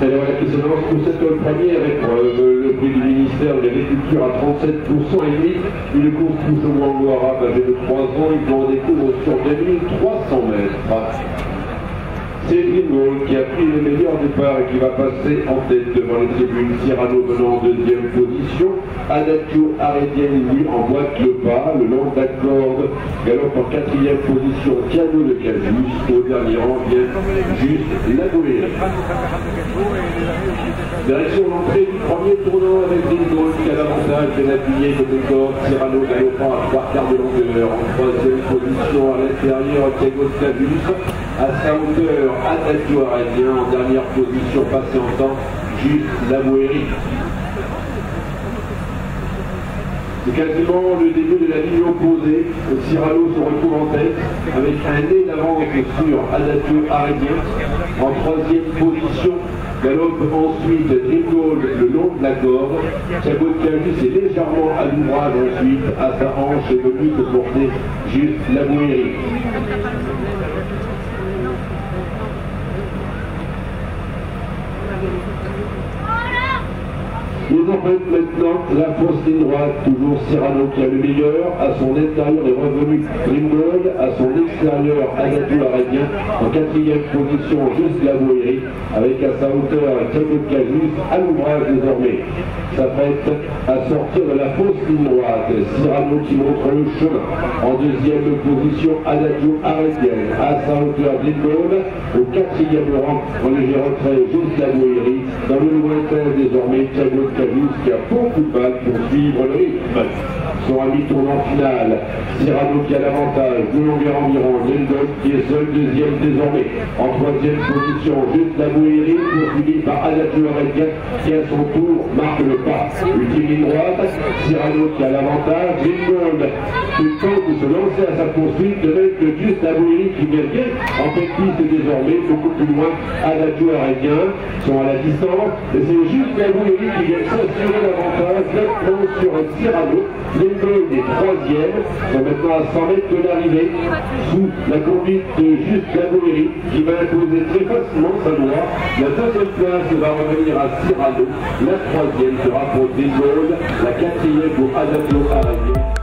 Et voilà qui se lance pour cette première épreuve. Le prix du ministère de l'Agriculture à 37% et demi. Une course touche au moins arabe âgé de 3 ans. Il en découvre sur 2300 mètres. C'est Greenwald qui a pris le meilleur départ et qui va passer en tête devant les tribunes. Cyrano venant en deuxième position. Adagio Aredienne, lui, emboîte le pas. Le long corde galope en quatrième position. Tiano de Cajus. Au dernier rang vient juste la Direction l'entrée du premier tournant avec Greenwald qui a l'avantage de l'appuyer de corde. Cyrano galopant à trois quarts de longueur. En troisième position à l'intérieur, Thiago Cajus à sa hauteur Adagio Aradien en dernière position passé en temps, juste la C'est quasiment le début de la ligne opposée. Cyrano se retrouve en tête avec un nez d'avance sur Adagio Aradien. En troisième position, galope ensuite Dream le long de la corde. De est légèrement à l'ouvrage ensuite à sa hanche et venu de porter juste la Ils fait maintenant la fausse ligne droite, toujours Cyrano qui a le meilleur, à son intérieur est revenu Grimgold, à son extérieur Agatou Aradien, en quatrième position juste la Boéry, avec à sa hauteur Thiago Casus, à l'ouvrage désormais. S'apprête à sortir de la fausse ligne droite, Cyrano qui montre le chemin, en deuxième position Agatou Aradien, à sa hauteur Grimgold, au quatrième rang, en léger retrait juste la Boéry, dans le lointain désormais Thiago qui a beaucoup de balles pour suivre le rythme. Son ami tournant final, Cyrano qui a l'avantage, de longueur environ, Lindon qui est seul deuxième désormais. En troisième position, juste la Bouéry, poursuivi par Aredien qui à son tour marque le pas. Ultime ligne droite, Cyrano qui a l'avantage, Lindon qui tente de se lancer à sa poursuite, de même juste la qui vient bien en tête piste désormais, beaucoup plus loin, Adagio Aredien sont à la distance, et c'est juste la Bouéry qui vient s'assurer l'avantage maintenant sur Cyrano. Les des troisièmes sont maintenant à 100 mètres de l'arrivée sous la conduite de Juste Gabouéry qui va imposer très facilement sa loi. La deuxième place va revenir à Cyrano. La troisième sera pour Desgaules. La quatrième pour Adagio Aragné.